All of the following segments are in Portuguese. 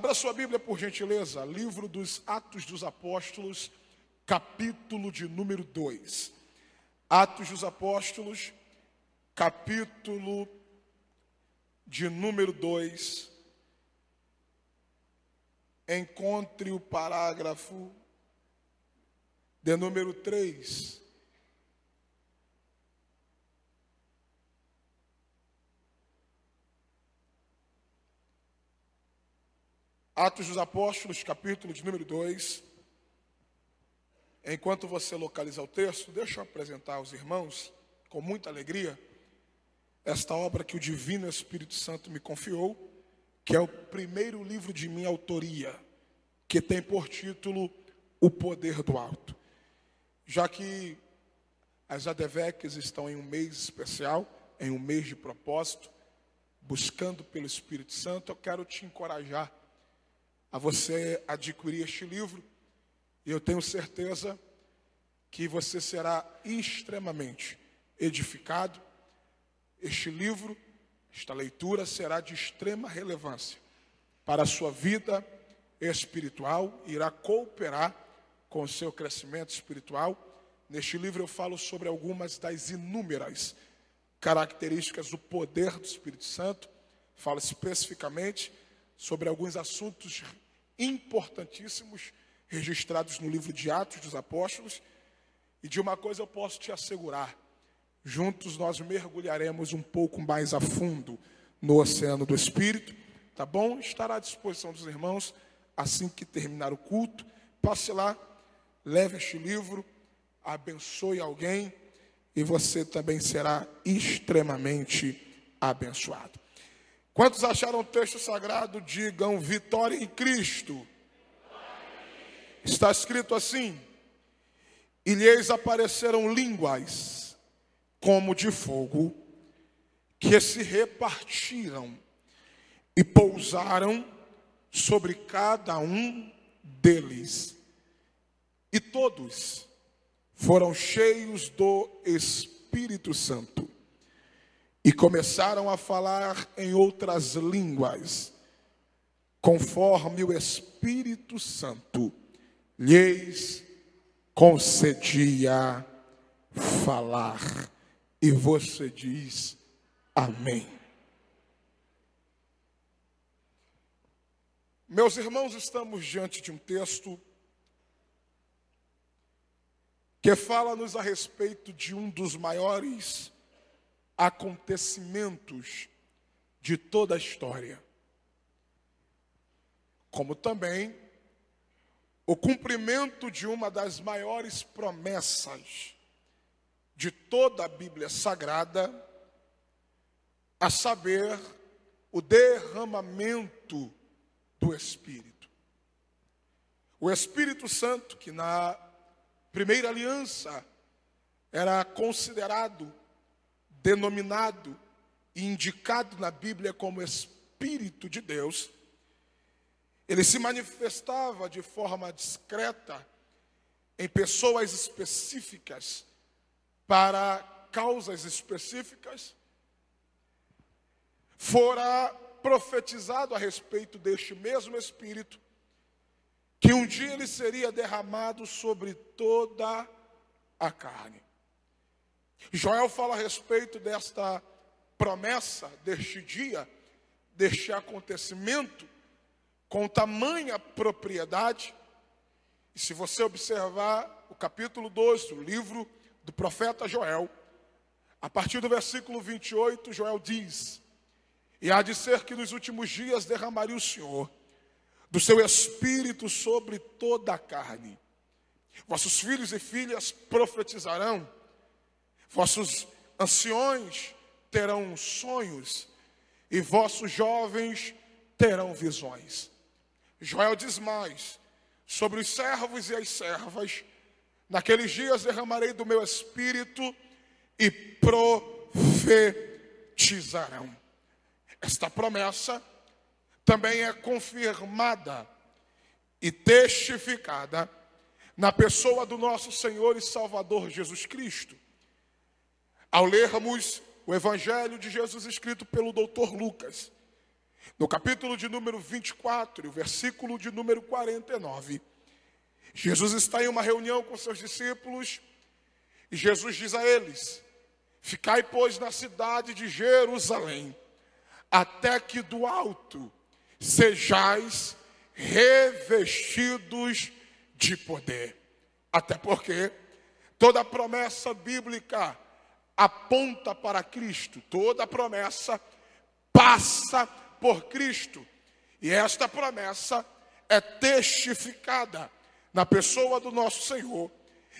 Abra sua Bíblia, por gentileza, livro dos Atos dos Apóstolos, capítulo de número 2. Atos dos Apóstolos, capítulo de número 2. Encontre o parágrafo de número 3. Atos dos Apóstolos, capítulo de número 2. Enquanto você localiza o texto, deixa eu apresentar aos irmãos, com muita alegria, esta obra que o Divino Espírito Santo me confiou, que é o primeiro livro de minha autoria, que tem por título O Poder do Alto. Já que as ADVECs estão em um mês especial, em um mês de propósito, buscando pelo Espírito Santo, eu quero te encorajar a você adquirir este livro. E eu tenho certeza que você será extremamente edificado. Este livro, esta leitura será de extrema relevância para a sua vida espiritual, irá cooperar com o seu crescimento espiritual. Neste livro eu falo sobre algumas das inúmeras características do poder do Espírito Santo. Falo especificamente sobre alguns assuntos importantíssimos registrados no livro de Atos dos Apóstolos. E de uma coisa eu posso te assegurar: juntos nós mergulharemos um pouco mais a fundo no oceano do Espírito, tá bom? Estará à disposição dos irmãos assim que terminar o culto. Passe lá, leve este livro, abençoe alguém e você também será extremamente abençoado. Quantos acharam o texto sagrado? Digam vitória em Cristo. Está escrito assim: E lhes apareceram línguas como de fogo, que se repartiram e pousaram sobre cada um deles. E todos foram cheios do Espírito Santo e começaram a falar em outras línguas, conforme o Espírito Santo lhes concedia falar. E você diz amém. Meus irmãos, estamos diante de um texto que fala-nos a respeito de um dos maiores acontecimentos de toda a história. Como também o cumprimento de uma das maiores promessas de toda a Bíblia Sagrada, a saber, o derramamento do Espírito. O Espírito Santo, que na primeira aliança era considerado denominado e indicado na Bíblia como Espírito de Deus, ele se manifestava de forma discreta em pessoas específicas, para causas específicas. Fora profetizado a respeito deste mesmo Espírito, que um dia ele seria derramado sobre toda a carne. Joel fala a respeito desta promessa, deste dia, deste acontecimento, com tamanha propriedade. E se você observar o capítulo 2 do livro do profeta Joel, a partir do versículo 28, Joel diz: E há de ser que nos últimos dias derramaria o Senhor do seu espírito sobre toda a carne. Vossos filhos e filhas profetizarão Vossos anciões terão sonhos e vossos jovens terão visões. Joel diz mais: sobre os servos e as servas, naqueles dias derramarei do meu espírito e profetizarão. Esta promessa também é confirmada e testificada na pessoa do nosso Senhor e Salvador Jesus Cristo. Ao lermos o Evangelho de Jesus escrito pelo doutor Lucas, No capítulo de número 24, o versículo de número 49, Jesus está em uma reunião com seus discípulos e Jesus diz a eles: Ficai, pois, na cidade de Jerusalém, até que do alto sejais revestidos de poder. Até porque toda promessa bíblica aponta para Cristo, toda promessa passa por Cristo. E esta promessa é testificada na pessoa do nosso Senhor.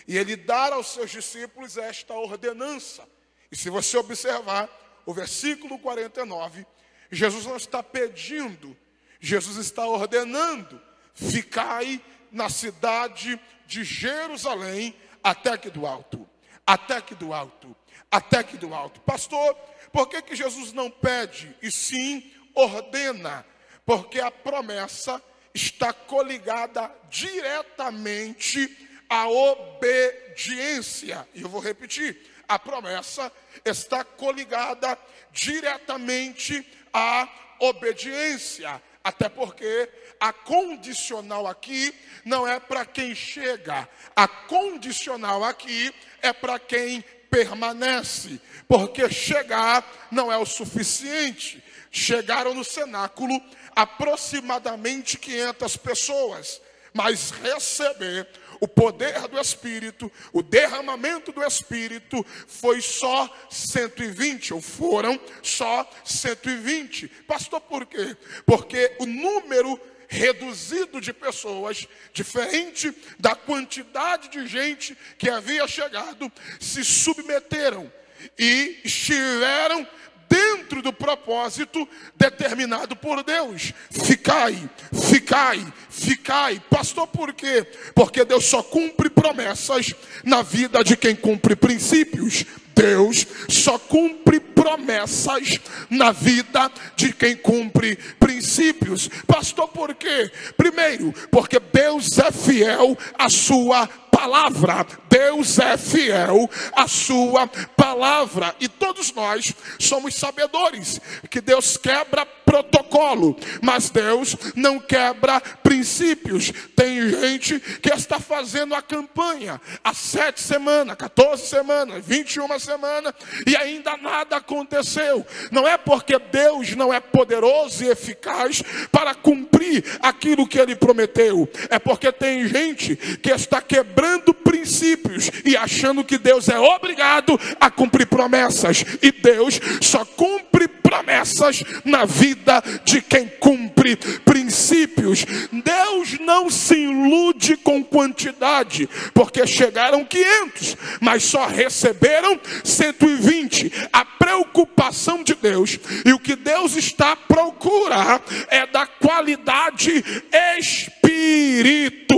E ele dá aos seus discípulos esta ordenança. E se você observar o versículo 49, Jesus não está pedindo, Jesus está ordenando: ficai na cidade de Jerusalém até que do alto, até que do alto, até que do alto. Pastor, por que, que Jesus não pede e sim ordena? Porque a promessa está coligada diretamente à obediência. E eu vou repetir: a promessa está coligada diretamente à obediência. Até porque a condicional aqui não é para quem chega, a condicional aqui é para quem permanece, porque chegar não é o suficiente. Chegaram no cenáculo aproximadamente 500 pessoas, mas receber o poder do Espírito, o derramamento do Espírito foi só 120, ou foram só 120. Pastor, por quê? Porque o número reduzido de pessoas, diferente da quantidade de gente que havia chegado, se submeteram e estiveram dentro do propósito determinado por Deus. Ficai, ficai, ficai. Pastor, por quê? Porque Deus só cumpre promessas na vida de quem cumpre princípios. Deus só cumpre promessas na vida de quem cumpre princípios. Pastor, por quê? Primeiro, porque Deus é fiel à sua palavra. Deus é fiel à sua palavra. E todos nós somos sabedores que Deus quebra protocolo, mas Deus não quebra princípios. Tem gente que está fazendo a campanha há sete semanas, 14 semanas, 21 semanas e ainda nada aconteceu. Não é porque Deus não é poderoso e eficaz para cumprir aquilo que ele prometeu, é porque tem gente que está quebrando princípios e achando que Deus é obrigado a cumprir promessas, e Deus só cumpre promessas na vida de quem cumpre princípios. Deus não se ilude com quantidade, porque chegaram 500, mas só receberam 120. A preocupação de Deus e o que Deus está a procurar é da qualidade espiritual.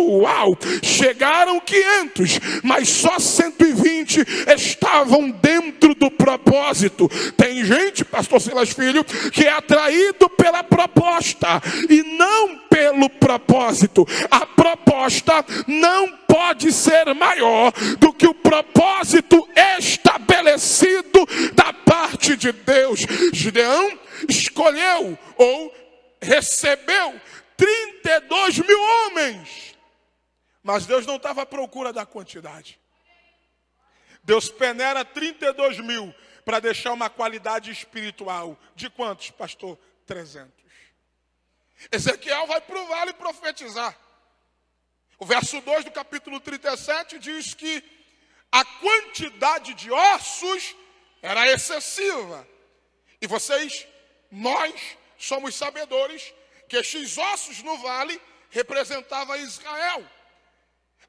Chegaram 500, mas só 120 estavam dentro do propósito. Tem gente, pastor Silas filho, que é atraído pela proposta e não pelo propósito. A proposta não pode ser maior do que o propósito estabelecido da parte de Deus. Gideão escolheu ou recebeu 32 mil homens, mas Deus não estava à procura da quantidade. Deus peneira 32 mil para deixar uma qualidade espiritual. De quantos, pastor? 300. Ezequiel vai para o vale profetizar. O verso 2 do capítulo 37 diz que a quantidade de ossos era excessiva. E vocês, nós, somos sabedores que estes ossos no vale representavam Israel.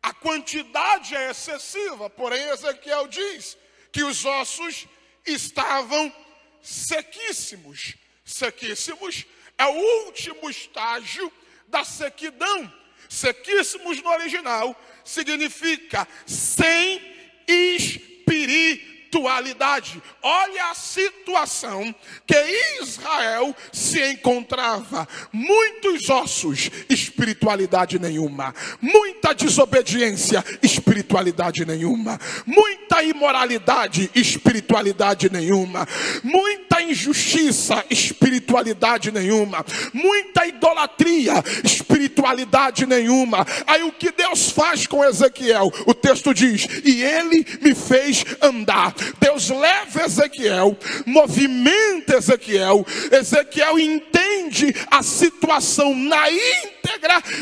A quantidade é excessiva, porém Ezequiel diz que os ossos estavam sequíssimos. Sequíssimos é o último estágio da sequidão. Sequíssimos no original significa sem espírito espiritualidade. Olha a situação que Israel se encontrava: muitos ossos, espiritualidade nenhuma, muita desobediência, espiritualidade nenhuma, muita imoralidade, espiritualidade nenhuma, muita injustiça, espiritualidade nenhuma. Muita idolatria, espiritualidade nenhuma. Aí o que Deus faz com Ezequiel? O texto diz: E ele me fez andar. Deus leva Ezequiel, movimenta Ezequiel. Ezequiel entende a situação na íntegra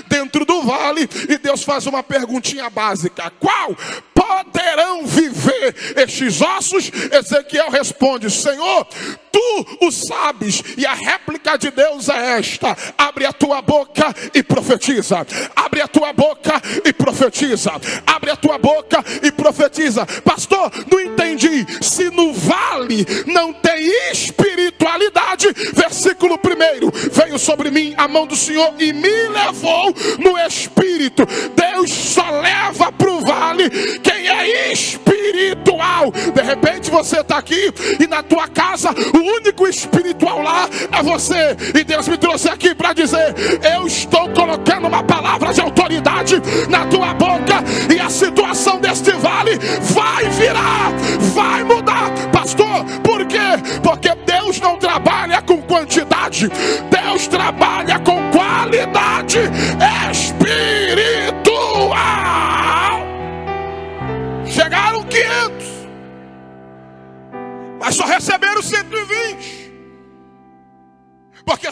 dentro do vale. E Deus faz uma perguntinha básica: Qual? Poderão viver estes ossos? Ezequiel responde: Senhor, tu o sabes. E a réplica de Deus é esta: abre a tua boca e profetiza. Abre a tua boca e profetiza. Abre a tua boca e profetiza. Pastor, não entendi. Se no vale não tem espiritualidade, versículo 1: veio sobre mim a mão do Senhor e me levou no espírito. Deus só leva para o vale quem é espiritual. De repente você está aqui e na tua casa o único espiritual lá é você. E Deus me trouxe aqui para dizer: Eu estou colocando uma palavra de autoridade na tua boca, e a situação deste vale vai virar, vai mudar, pastor. Por quê? Porque Deus não trabalha com quantidade, Deus trabalha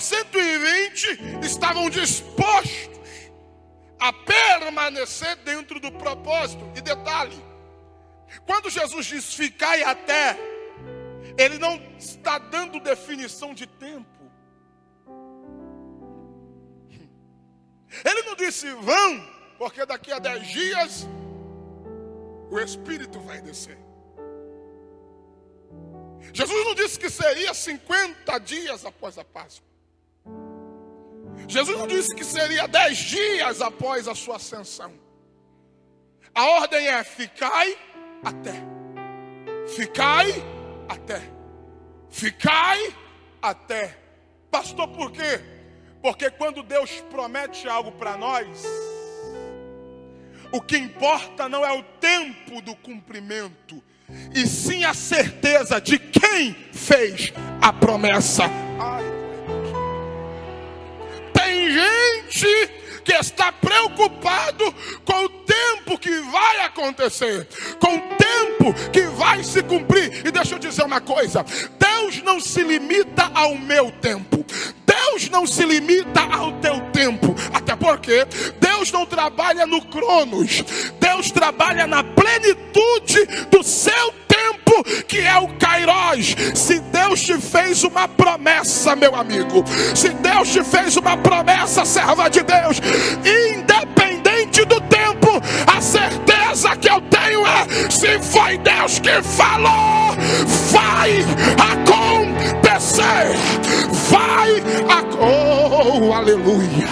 Porque 120 estavam dispostos a permanecer dentro do propósito. E detalhe: quando Jesus diz ficai até, ele não está dando definição de tempo. Ele não disse vão, porque daqui a dez dias o Espírito vai descer. Jesus não disse que seria 50 dias após a Páscoa. Jesus não disse que seria 10 dias após a sua ascensão. A ordem é ficai até. Ficai até. Ficai até. Pastor, por quê? Porque quando Deus promete algo para nós, o que importa não é o tempo do cumprimento, e sim a certeza de quem fez a promessa. Ai, está preocupado com o tempo que vai acontecer, com o tempo que vai se cumprir. E deixa eu dizer uma coisa: Deus não se limita ao meu tempo. Deus não se limita ao teu tempo, até porque Deus não trabalha no cronos, Deus trabalha na plenitude do seu que é o Kairos. Se Deus te fez uma promessa, meu amigo, se Deus te fez uma promessa, serva de Deus, independente do tempo, a certeza que eu tenho é: se foi Deus que falou, vai acontecer, vai acontecer. Oh, aleluia.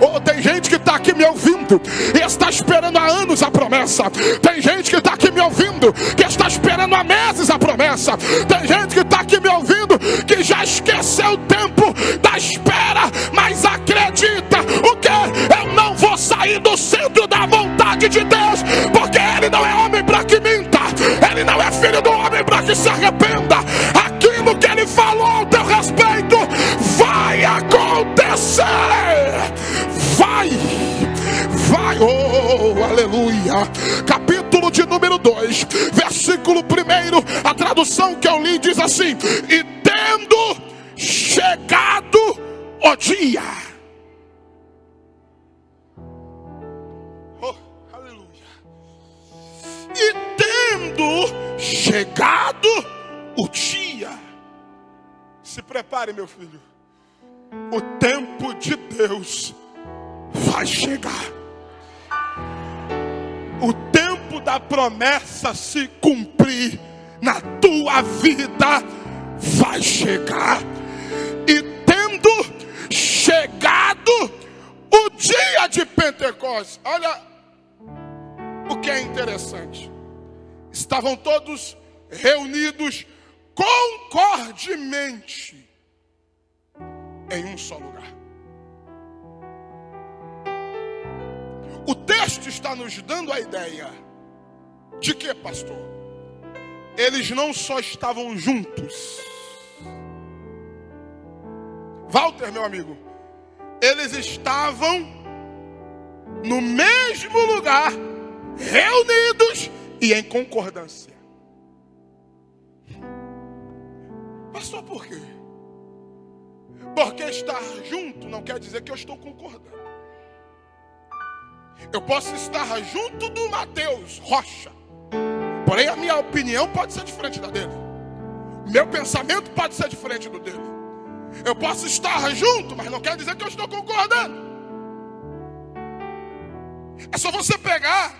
Oh, tem gente que está aqui me ouvindo e está esperando há anos a promessa. Tem gente que está aqui me ouvindo que está esperando há meses a promessa. Tem gente que está aqui me ouvindo que já esqueceu o tempo da espera, mas acredita o que? Eu não vou sair do centro da vontade de Deus, porque Ele não é homem para que minta, Ele não é filho do homem para que se arrependa. Aquilo que Ele falou ao teu respeito vai acontecer. Vai, vai, oh, aleluia. Capítulo de número 2, versículo 1, a tradução que eu li diz assim: E tendo chegado o dia. Oh, aleluia. E tendo chegado o dia. Se prepare, meu filho o tempo de Deus vai chegar. O tempo da promessa se cumprir na tua vida vai chegar. E tendo chegado o dia de Pentecostes, olha o que é interessante. Estavam todos reunidos concordemente em um só lugar. O texto está nos dando a ideia de que, pastor? Eles não só estavam juntos, Walter, meu amigo, eles estavam no mesmo lugar, reunidos e em concordância. Pastor, por quê? Porque estar junto não quer dizer que eu estou concordando. Eu posso estar junto do Mateus Rocha, porém a minha opinião pode ser diferente da dele. Meu pensamento pode ser diferente do dele. Eu posso estar junto, mas não quer dizer que eu estou concordando. É só você pegar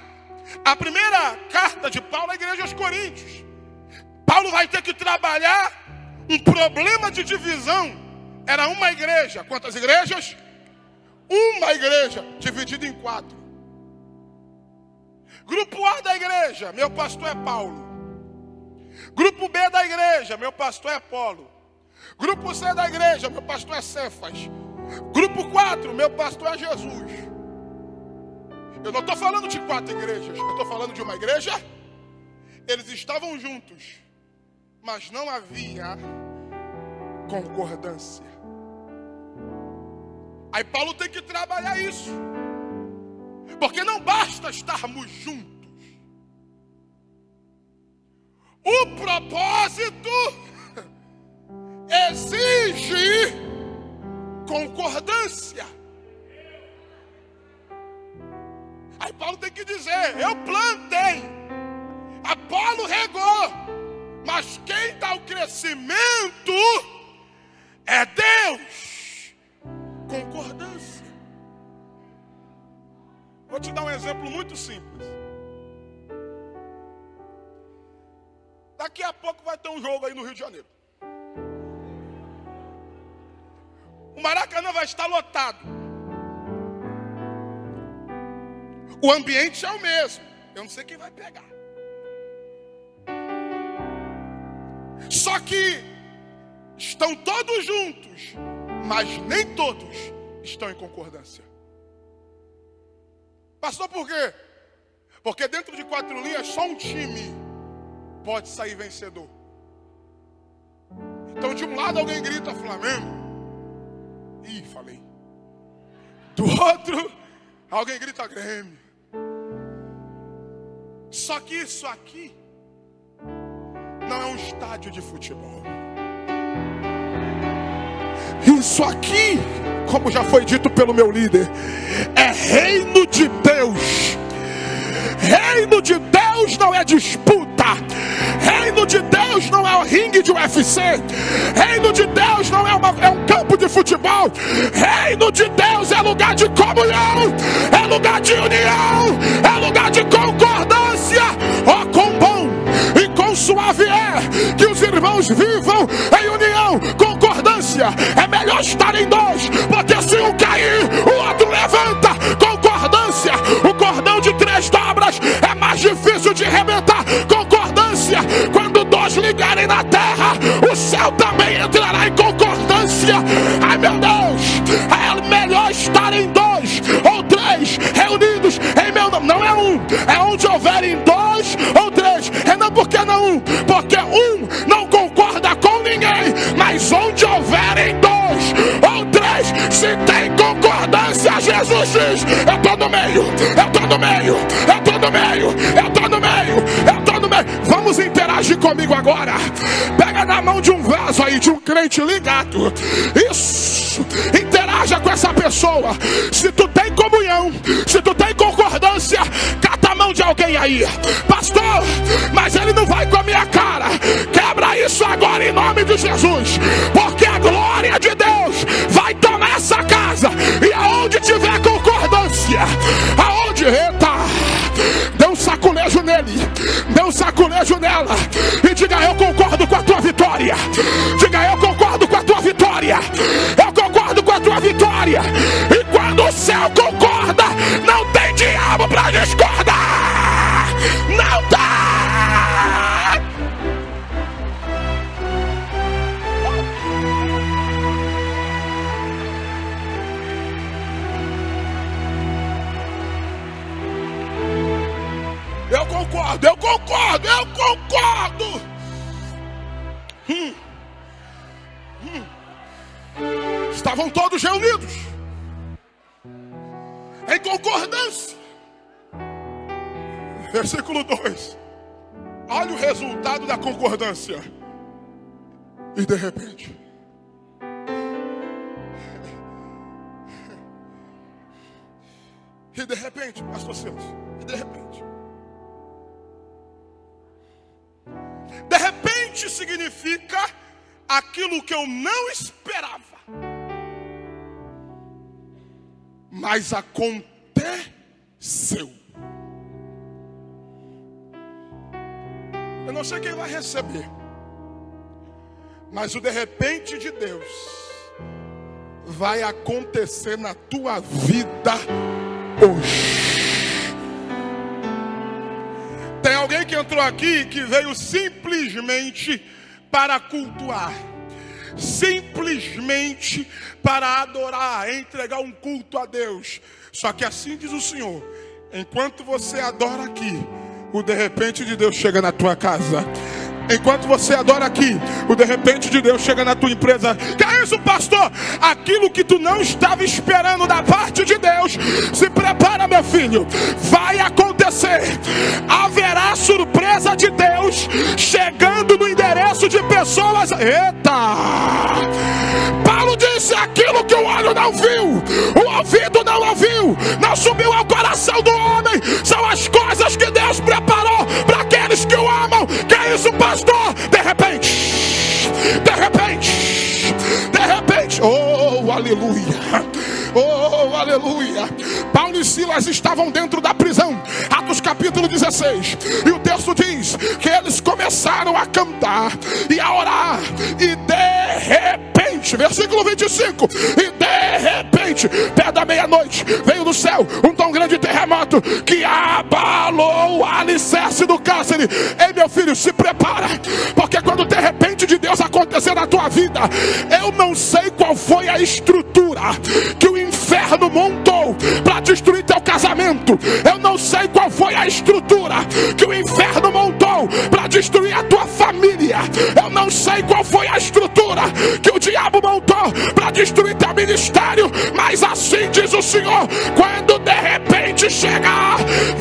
a primeira carta de Paulo à igreja aos Coríntios. Paulo vai ter que trabalhar um problema de divisão. Era uma igreja. Quantas igrejas? Uma igreja dividida em quatro. Grupo A da igreja, meu pastor é Paulo. Grupo B da igreja, meu pastor é Apolo. Grupo C da igreja, meu pastor é Cefas. Grupo 4, meu pastor é Jesus. Eu não estou falando de quatro igrejas, eu estou falando de uma igreja. Eles estavam juntos, mas não havia concordância. Aí Paulo tem que trabalhar isso, porque não basta estarmos juntos. O propósito exige concordância. Aí Paulo tem que dizer: Eu plantei, Apolo regou, mas quem dá o crescimento é Deus. Concordância. Vou te dar um exemplo muito simples. Daqui a pouco vai ter um jogo aí no Rio de Janeiro. O Maracanã vai estar lotado. O ambiente é o mesmo. Eu não sei quem vai pegar. Só que estão todos juntos, mas nem todos estão em concordância. Pastor, por quê? Porque dentro de quatro linhas só um time pode sair vencedor. Então, de um lado alguém grita Flamengo. Ih, falei. Do outro, alguém grita Grêmio. Só que isso aqui não é um estádio de futebol. Isso aqui, como já foi dito pelo meu líder, é reino de Deus. Reino de Deus não é disputa. Reino de Deus não é o ringue de UFC. Reino de Deus não é, uma, é um campo de futebol. Reino de Deus é lugar de comunhão, é lugar de união, é lugar de concordância. Oh, quão bom e quão suave é que os irmãos vivam em união, concordância. É melhor estar em dois, porque se um cair, o outro levanta. Concordância, o cordão de três dobras é mais difícil de arrebentar. Concordância, quando dois ligarem na terra, o céu também entrará em concordância. Ai meu Deus, é melhor estar em dois ou três reunidos em meu nome. Não é um, é onde houverem dois ou três. É não porque não um, porque um não mas onde houverem dois ou três, se tem concordância, Jesus diz: Eu estou no meio, eu estou no meio, eu estou no meio, eu estou no meio, Vamos interagir comigo agora. Pega na mão de um vaso aí, de um crente ligado. Isso, interaja com essa pessoa. Se tu tem comunhão, se tu tem concordância, cata a mão de alguém aí, pastor. Mas ele não vai com a minha cara. Quebra isso agora em nome de Jesus, porque a glória de Deus vai tomar essa casa. E aonde tiver concordância, aonde eita, nele, dê um saculejo nela e diga: Eu concordo com a tua vitória. Diga: Eu concordo com a tua vitória. Eu concordo com a tua vitória. E quando o céu concorda, não tem diabo para discordar. Eu concordo, eu concordo. Hum. Hum. Estavam todos reunidos em concordância. Versículo 2. Olha o resultado da concordância. E de repente, e de repente, pastor Silas, e de repente, de repente significa aquilo que eu não esperava, mas aconteceu. Eu não sei quem vai receber, mas o de repente de Deus vai acontecer na tua vida hoje. Que entrou aqui que veio simplesmente para cultuar, simplesmente para adorar, entregar um culto a Deus. Só que assim diz o Senhor: enquanto você adora aqui, o de repente de Deus chega na tua casa. Enquanto você adora aqui, o de repente de Deus chega na tua empresa. Que é isso, pastor? Aquilo que tu não estava esperando da parte de Deus. Se prepara, meu filho. Vai acontecer. Haverá surpresa de Deus chegando no endereço de pessoas. Eita! Paulo disse aquilo que o olho não viu, o ouvido não ouviu, não subiu ao coração do homem. São as coisas que Deus preparou para aqueles que o amam. Que é isso, pastor? De repente, de repente, de repente, oh, aleluia. Oh, aleluia. Paulo e Silas estavam dentro da prisão. Atos capítulo 16. E o texto diz que eles começaram a cantar e a orar. E de repente, versículo 25. E de repente, perto da meia-noite, veio do céu um tão grande terremoto que abalou o alicerce do cárcere. Ei, meu filho, se prepara. Porque quando de repente de Deus acontecer na tua vida, eu não sei qual foi a estrutura que o inferno montou para destruir teu casamento. Eu não sei qual foi a estrutura que o inferno montou para destruir a tua família. Eu não sei qual foi a estrutura que o diabo montou para destruir teu ministério. Mas assim diz o Senhor: quando de repente chegar,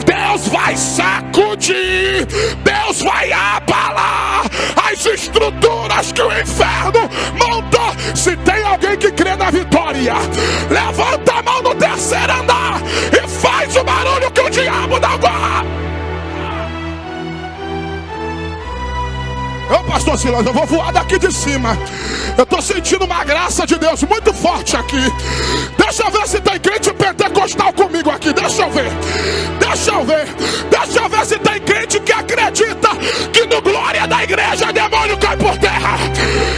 Deus vai sacudir, Deus vai abalar as estruturas que o inferno montou. Se tem alguém que crê na vitória, levanta a mão no terceiro andar e faz o barulho que o diabo não Ô pastor Silas, eu vou voar daqui de cima. Eu estou sentindo uma graça de Deus muito forte aqui. Deixa eu ver se tem crente pentecostal comigo aqui. Deixa eu ver. Deixa eu ver. Deixa eu ver se tem crente que acredita que no glória da igreja demônio cai por terra.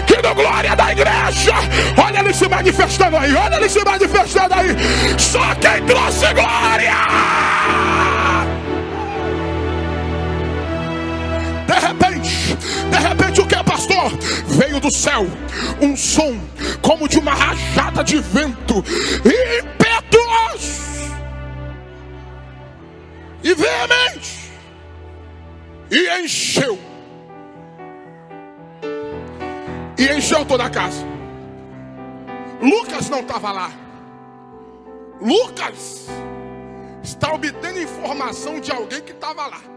Que no glória da igreja. Olha ele se manifestando aí. Olha ele se manifestando aí. Só quem trouxe glória. De repente, de repente o que é pastor? Veio do céu um som como de uma rajada de vento impetuoso e veemente e encheu e encheu toda a casa. Lucas não estava lá. Lucas está obtendo informação de alguém que estava lá.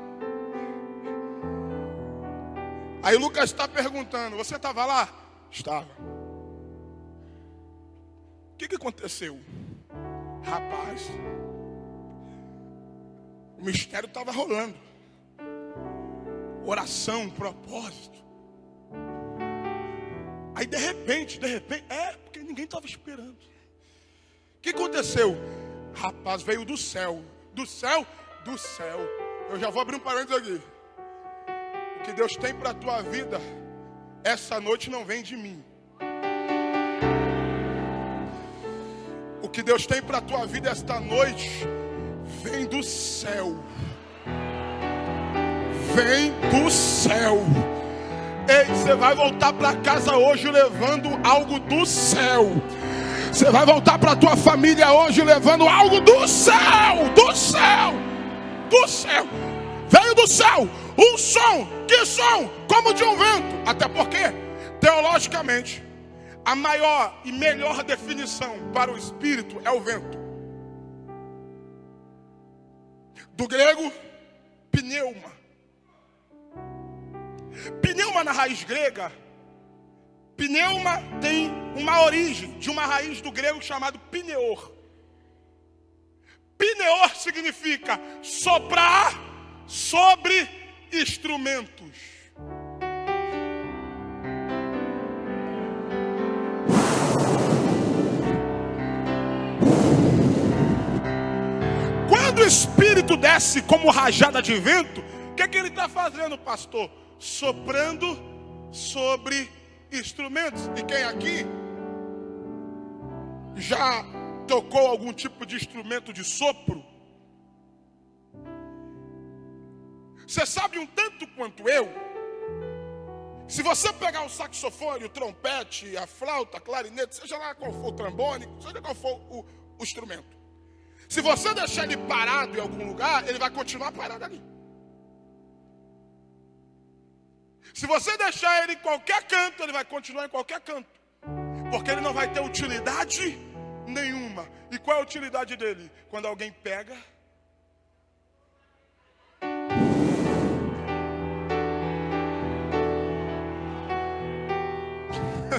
Aí Lucas está perguntando: Você estava lá? Estava. O que, que aconteceu? Rapaz, o mistério estava rolando. Oração, propósito. Aí de repente, de repente, é, porque ninguém estava esperando. O que aconteceu? Rapaz, veio do céu. Do céu? Do céu. Eu já vou abrir um parênteses aqui. O que Deus tem para a tua vida, essa noite não vem de mim. O que Deus tem para a tua vida esta noite, vem do céu. Vem do céu. Ei, você vai voltar para casa hoje levando algo do céu. Você vai voltar para tua família hoje levando algo do céu, do céu, do céu. Veio do céu um som, que som? Como de um vento. Até porque, teologicamente, a maior e melhor definição para o espírito é o vento. Do grego, pneuma. Pneuma na raiz grega, pneuma tem uma origem de uma raiz do grego chamado pneor. Pneor significa soprar sobre instrumentos. Quando o Espírito desce como rajada de vento, o que, é que ele está fazendo, pastor? Soprando sobre instrumentos. E quem aqui já tocou algum tipo de instrumento de sopro? Você sabe um tanto quanto eu? Se você pegar o saxofone, o trompete, a flauta, a clarinete, seja lá qual for o trombone, seja qual for o, o instrumento. Se você deixar ele parado em algum lugar, ele vai continuar parado ali. Se você deixar ele em qualquer canto, ele vai continuar em qualquer canto. Porque ele não vai ter utilidade nenhuma. E qual é a utilidade dele? Quando alguém pega.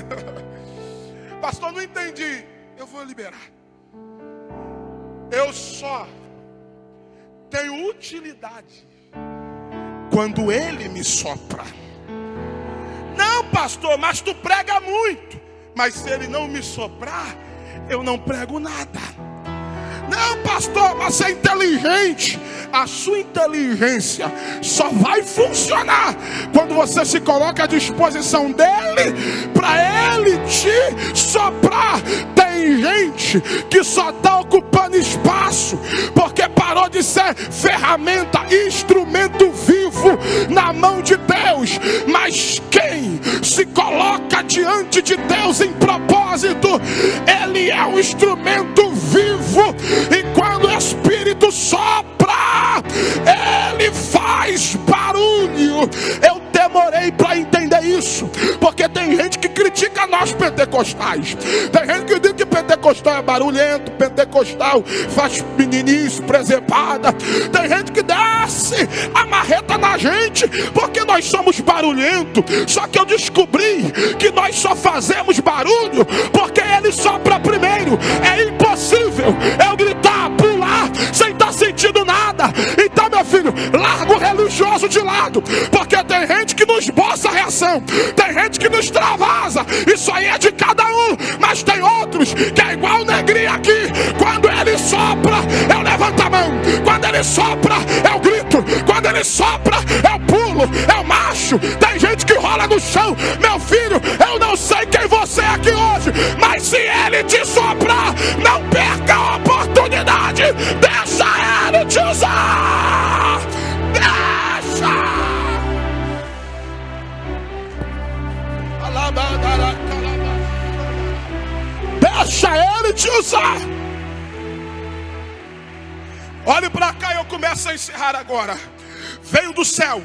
Pastor, não entendi. Eu vou liberar. Eu só tenho utilidade quando Ele me sopra. Não, pastor, mas tu prega muito. Mas se Ele não me soprar, eu não prego nada. Não, pastor, mas é inteligente. A sua inteligência só vai funcionar quando você se coloca à disposição dele para ele te soprar. Tem gente que só está ocupando espaço porque parou de ser ferramenta, instrumento vivo na mão de Deus. Mas quem se coloca diante de Deus em propósito, ele é um instrumento vivo. E quando o Espírito sopra, ele faz barulho. Eu demorei para entender isso, porque tem gente que critica nós pentecostais. Tem gente que diz que pentecostal é barulhento, pentecostal faz meninice, presepada. Tem gente que desce a marreta na gente, porque nós somos barulhento. Só que eu descobri que nós só fazemos barulho porque ele sopra primeiro. É impossível eu gritar, pular, sem estar sentindo nada. Larga o religioso de lado, porque tem gente que nos boça a reação, tem gente que nos travasa. Isso aí é de cada um, mas tem outros que é igual o negrinho aqui. Quando ele sopra, eu levanto a mão. Quando ele sopra, eu grito. Quando ele sopra, eu pulo, eu macho. Tem gente que rola no chão. Meu filho, eu não sei quem você é aqui hoje, mas se ele te soprar, não perca a oportunidade. Deixa ele te usar. Deixa ele te usar. Olhe para cá eu começo a encerrar agora. Veio do céu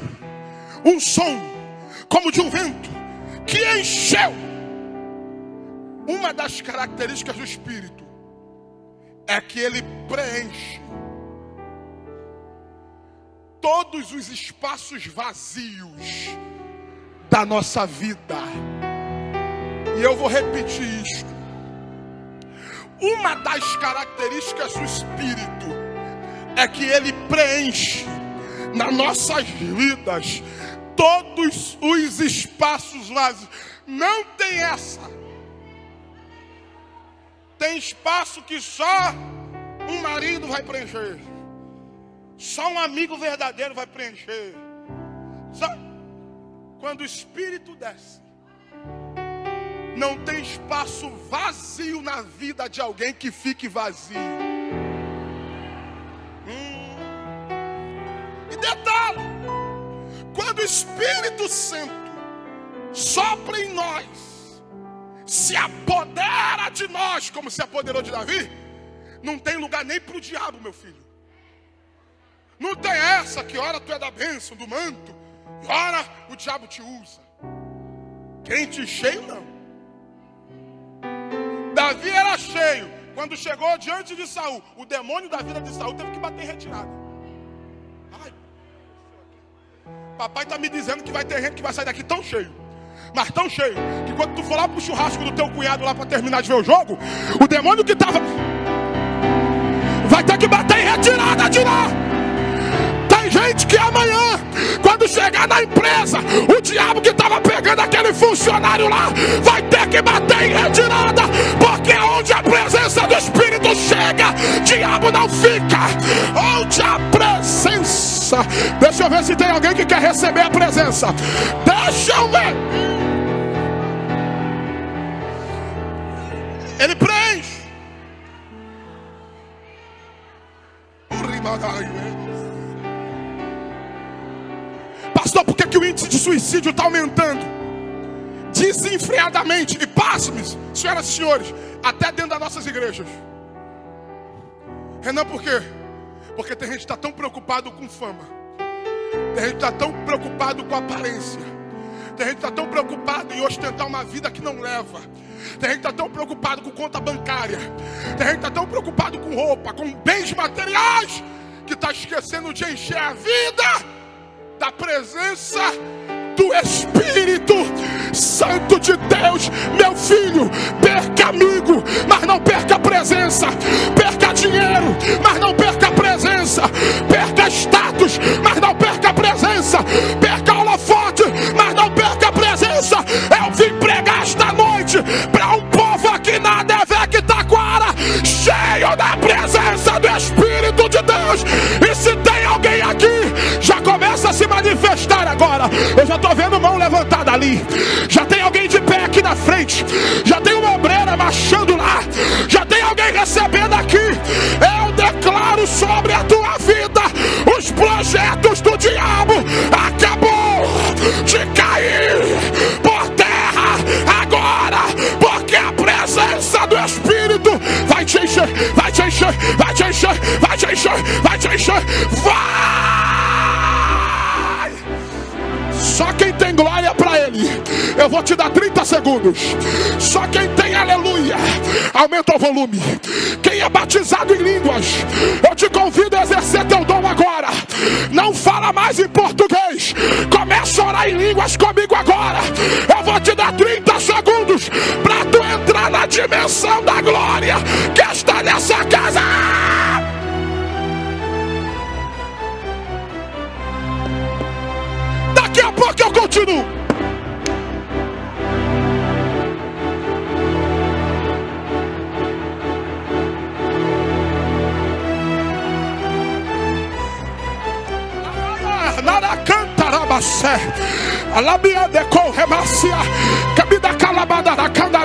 um som como de um vento que encheu. Uma das características do Espírito é que ele preenche todos os espaços vazios da nossa vida. E eu vou repetir isto. Uma das características do Espírito é que ele preenche nas nossas vidas todos os espaços vazios. Não tem essa. Tem espaço que só um marido vai preencher. Só um amigo verdadeiro vai preencher. Só quando o Espírito desce, não tem espaço vazio na vida de alguém que fique vazio. Hum. E detalhe: quando o Espírito Santo sopra em nós, se apodera de nós, como se apoderou de Davi, não tem lugar nem para o diabo, meu filho. Não tem essa que ora tu é da bênção, do manto, e ora o diabo te usa. Quente cheio não. Davi era cheio. Quando chegou diante de Saul, o demônio da vida de Saul teve que bater retirada. Ai. Papai está me dizendo que vai ter gente que vai sair daqui tão cheio. Mas tão cheio que quando tu for lá pro churrasco do teu cunhado lá para terminar de ver o jogo, o demônio que estava vai ter que bater em retirada de lá. Tem gente que amanhã, quando chegar na empresa, o diabo que estava pegando aquele funcionário lá, vai ter que bater em retirada, porque onde a presença do Espírito chega, diabo não fica. Onde a presença, deixa eu ver se tem alguém que quer receber a presença. Deixa eu ver. Suicídio está aumentando? Desenfreadamente. E pasme, senhoras e senhores, até dentro das nossas igrejas. Renan, por quê? Porque tem gente que está tão preocupado com fama. Tem gente que está tão preocupado com aparência. Tem gente que está tão preocupado em ostentar uma vida que não leva. Tem gente que está tão preocupado com conta bancária. Tem gente que está tão preocupado com roupa, com bens materiais, que está esquecendo de encher a vida da presença do Espírito Santo de Deus, meu filho. Perca amigo, mas não perca presença. Perca dinheiro, mas não perca presença. Perca status, mas não perca presença. Perca holofote, mas não perca presença. Eu vim pregar esta noite para um povo aqui na Devec Taquara, cheio da presença do Espírito de Deus. E se tem começa a se manifestar agora. Eu já estou vendo mão levantada ali. Já tem alguém de pé aqui na frente. Já tem uma obreira marchando lá. Já tem alguém recebendo aqui. Eu declaro sobre a tua vida os projetos do diabo. Acabou de cair por terra agora. Porque a presença do Espírito vai te encher, vai te encher, vai te encher, vai te encher, vai te encher. Vai! Só quem tem glória para Ele. Eu vou te dar 30 segundos. Só quem tem aleluia. Aumenta o volume. Quem é batizado em línguas, eu te convido a exercer teu dom agora. Não fala mais em português. Começa a orar em línguas comigo agora. Eu vou te dar 30 segundos para tu entrar na dimensão da glória que está nessa casa. Daqui a pouco eu continuo. Alabiade com remacia, cabida calabada da canda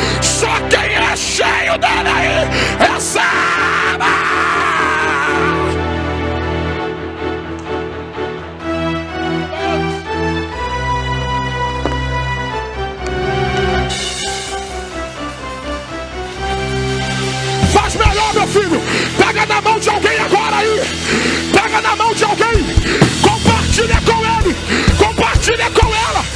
na mão de alguém. Compartilha com ele. Compartilha com ela.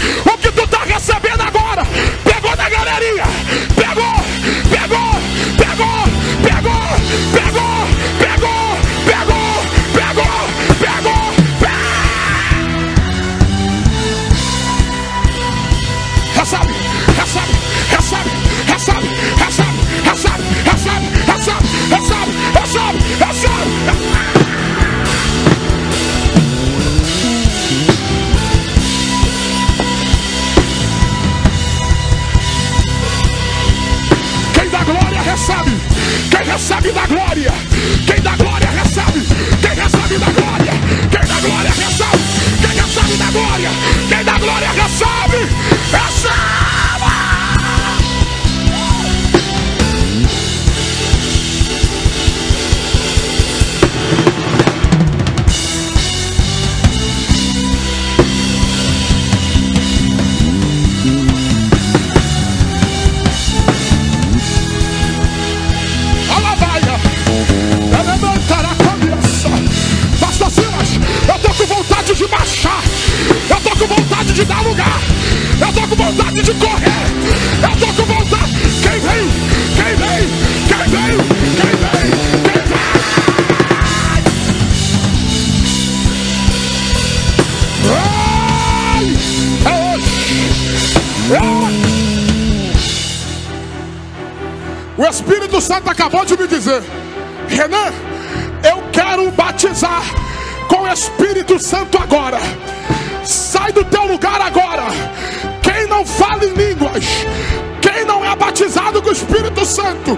Santo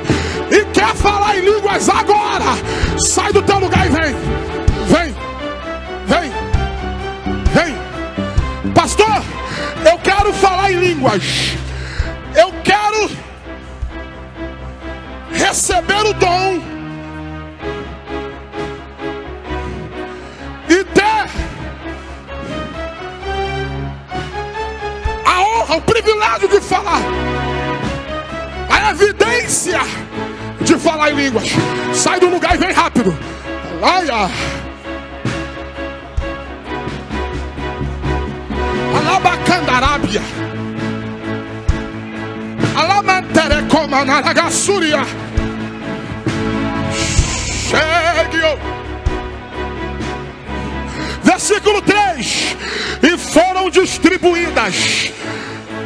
e quer falar em línguas agora, sai do teu lugar e vem. Vem, vem, vem. Pastor, eu quero falar em línguas. Línguas. Sai do lugar e vem rápido. Laia. Alabacandarábia. Alamanterecomanaragassúria. Chegue. Versículo 3: E foram distribuídas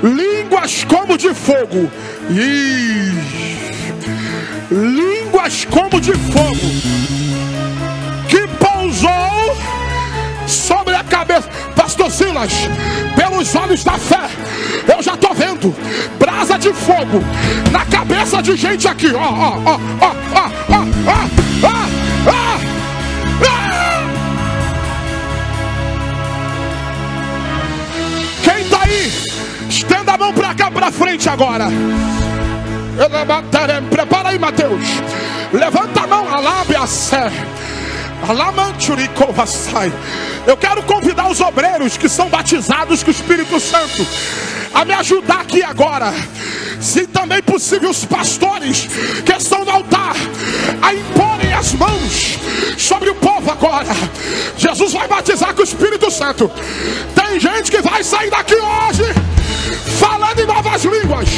línguas como de fogo. E línguas como de fogo que pousou sobre a cabeça. Pastor Silas, pelos olhos da fé, eu já estou vendo brasa de fogo na cabeça de gente aqui. Ó, ó, ó, ó, ó, ó, ó, ó, ó. Quem está aí? Estenda a mão para cá, para frente agora. Prepara aí, Mateus. Levanta a mão, alábia sé. Eu quero convidar os obreiros que são batizados com o Espírito Santo a me ajudar aqui agora. Se também possível, os pastores que estão no altar a imporem as mãos sobre o povo agora. Jesus vai batizar com o Espírito Santo. Tem gente que vai sair daqui hoje falando em novas línguas.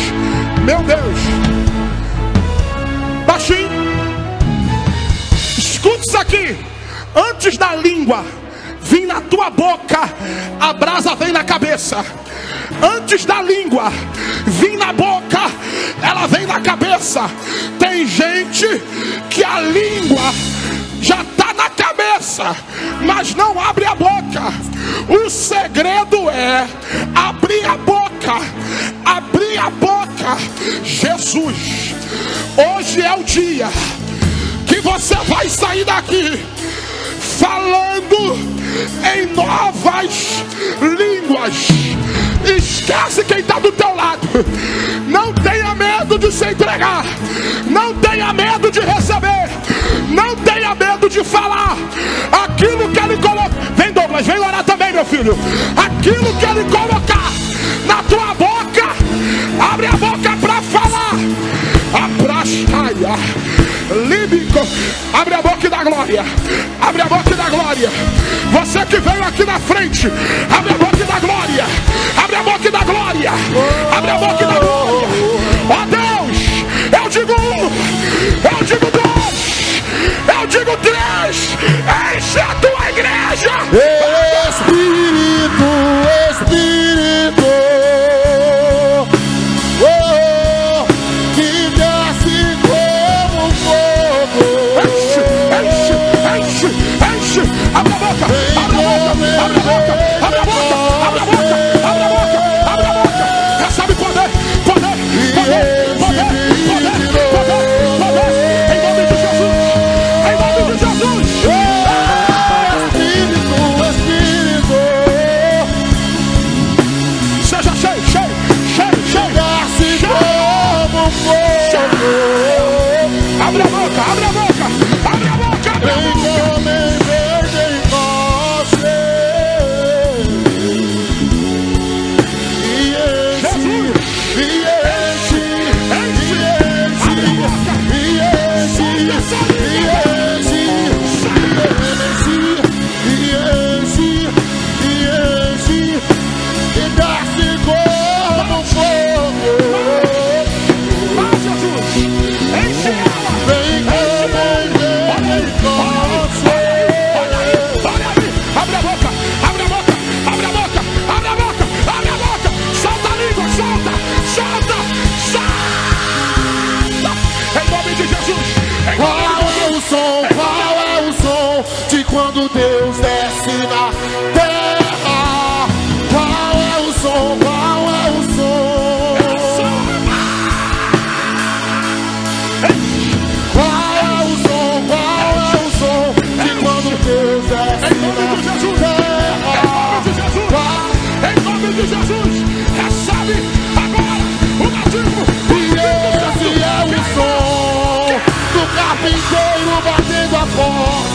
Meu Deus, aqui. Antes da língua vir na tua boca, a brasa vem na cabeça. Antes da língua vir na boca, ela vem na cabeça. Tem gente que a língua já está na cabeça, mas não abre a boca. O segredo é abrir a boca, abrir a boca. Jesus, hoje é o dia que você vai sair daqui falando em novas línguas. Esquece quem está do teu lado. Não tenha medo de se entregar. Não tenha medo de receber. Não tenha medo de falar. Aquilo que ele coloca. Vem, Douglas, vem orar também, meu filho. Aquilo que ele colocar na tua boca. Abre a boca para falar. A. Líbico. Abre a boca da glória. Abre a boca da glória. Você que veio aqui na frente. Abre a boca da glória. Abre a boca da glória. Abre a boca da glória. Ó oh, Deus. Eu digo um. Eu digo dois. Eu digo três. Enche a tua igreja. Espírito,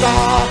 star.